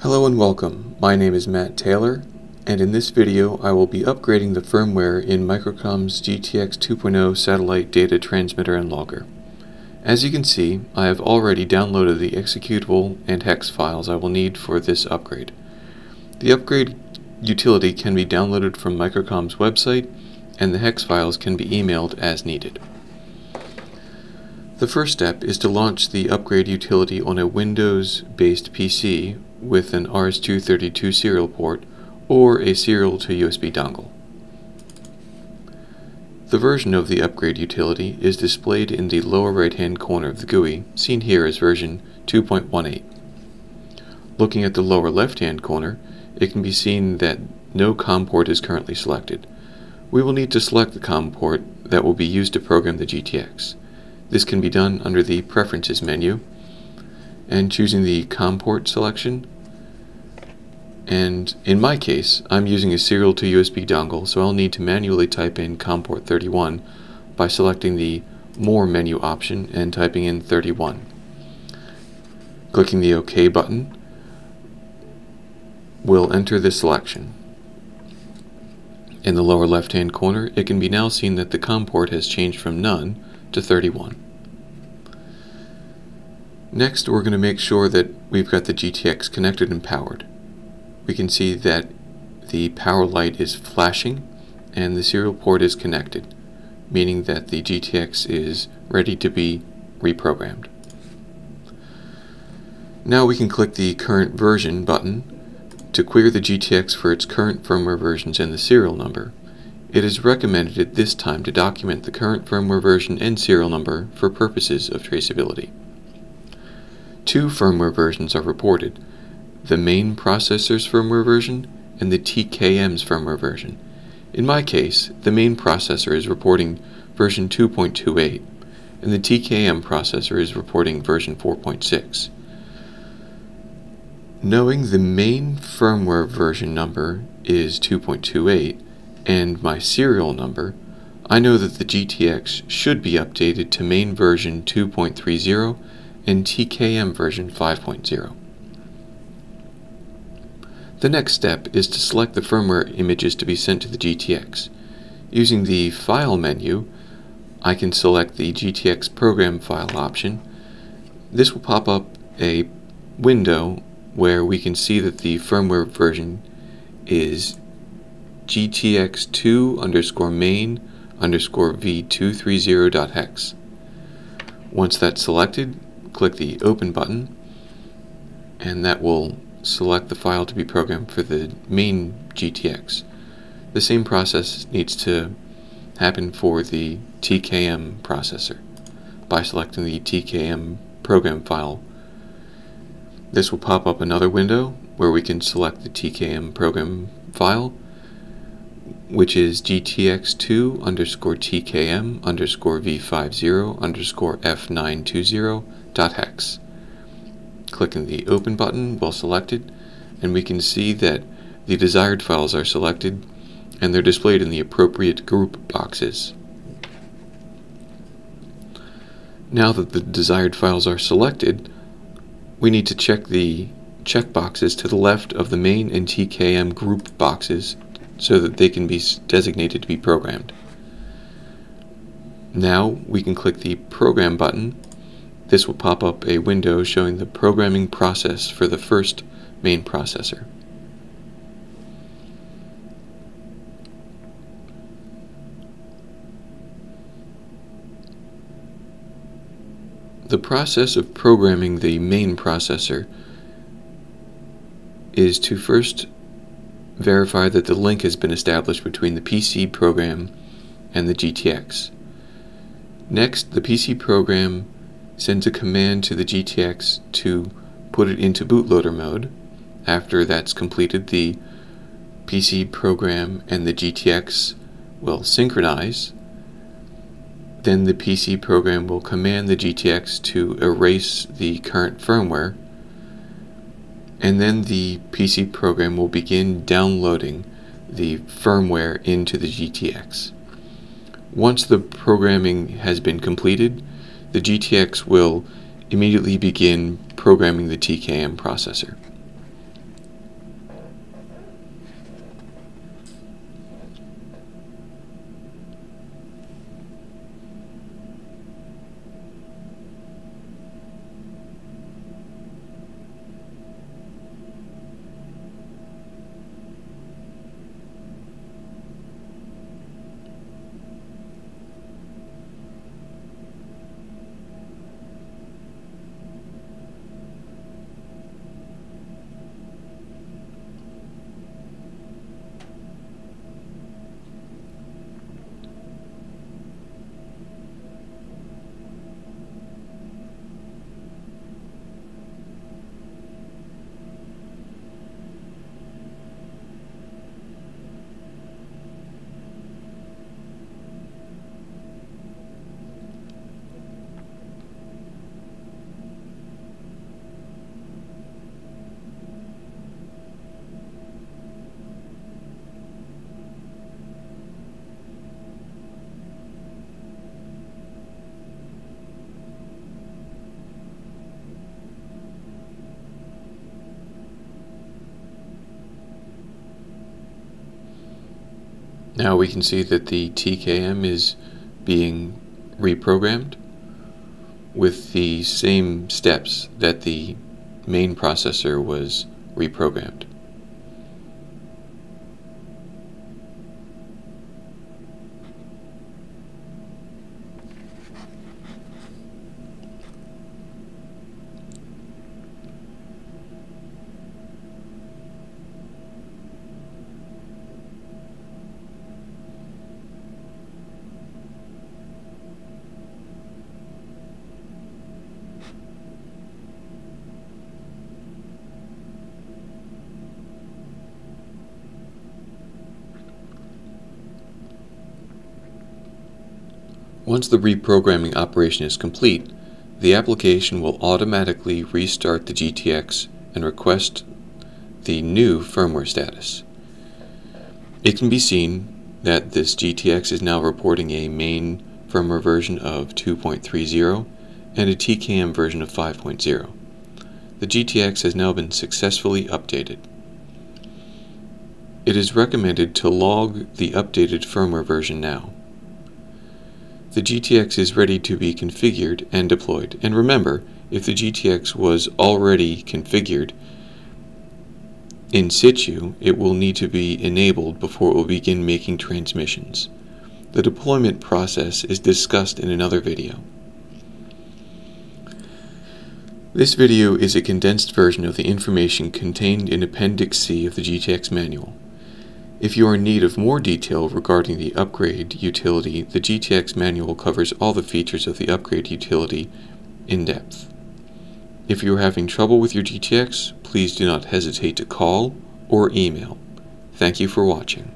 Hello and welcome. My name is Matt Taylor, and in this video I will be upgrading the firmware in Microcom's GTX 2.0 satellite data transmitter and logger. As you can see, I have already downloaded the executable and hex files I will need for this upgrade. The upgrade utility can be downloaded from Microcom's website, and the hex files can be emailed as needed. The first step is to launch the upgrade utility on a Windows-based PC with an RS-232 serial port or a serial to USB dongle. The version of the upgrade utility is displayed in the lower right hand corner of the GUI, seen here as version 2.18. Looking at the lower left hand corner, it can be seen that no COM port is currently selected. We will need to select the COM port that will be used to program the GTX. This can be done under the Preferences menu and choosing the COM port selection. And in my case, I'm using a serial to USB dongle, so I'll need to manually type in COM port 31 by selecting the More menu option and typing in 31. Clicking the OK button will enter this selection. In the lower left hand corner, it can be now seen that the COM port has changed from none to 31. Next, we're going to make sure that we've got the GTX connected and powered. We can see that the power light is flashing and the serial port is connected, meaning that the GTX is ready to be reprogrammed. Now we can click the Current Version button to query the GTX for its current firmware versions and the serial number. It is recommended at this time to document the current firmware version and serial number for purposes of traceability. Two firmware versions are reported, the main processor's firmware version and the TKM's firmware version. In my case, the main processor is reporting version 2.28 and the TKM processor is reporting version 4.6. Knowing the main firmware version number is 2.28 and my serial number, I know that the GTX should be updated to main version 2.30 and TKM version 5.0. The next step is to select the firmware images to be sent to the GTX. Using the File menu, I can select the GTX Program File option. This will pop up a window where we can see that the firmware version is GTX2 underscore main underscore v230.hex. Once that's selected, click the Open button, and that will select the file to be programmed for the main GTX. The same process needs to happen for the TKM processor by selecting the TKM program file. This will pop up another window where we can select the TKM program file which is GTX2 underscore TKM underscore V50 underscore F920 hex. Clicking the Open button while selected, and we can see that the desired files are selected and they're displayed in the appropriate group boxes. Now that the desired files are selected, we need to check the checkboxes to the left of the main and TKM group boxes so that they can be designated to be programmed. Now we can click the Program button this will pop up a window showing the programming process for the first main processor. The process of programming the main processor is to first verify that the link has been established between the PC program and the GTX. Next, the PC program sends a command to the GTX to put it into bootloader mode. After that's completed, the PC program and the GTX will synchronize. Then the PC program will command the GTX to erase the current firmware. And then the PC program will begin downloading the firmware into the GTX. Once the programming has been completed, the GTX will immediately begin programming the TKM processor. Now we can see that the TKM is being reprogrammed with the same steps that the main processor was reprogrammed. Once the reprogramming operation is complete, the application will automatically restart the GTX and request the new firmware status. It can be seen that this GTX is now reporting a main firmware version of 2.30 and a TKM version of 5.0. The GTX has now been successfully updated. It is recommended to log the updated firmware version now the GTX is ready to be configured and deployed. And remember, if the GTX was already configured in situ, it will need to be enabled before it will begin making transmissions. The deployment process is discussed in another video. This video is a condensed version of the information contained in Appendix C of the GTX manual. If you are in need of more detail regarding the upgrade utility, the GTX manual covers all the features of the upgrade utility in depth. If you are having trouble with your GTX, please do not hesitate to call or email. Thank you for watching.